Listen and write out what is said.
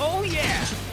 Oh yeah!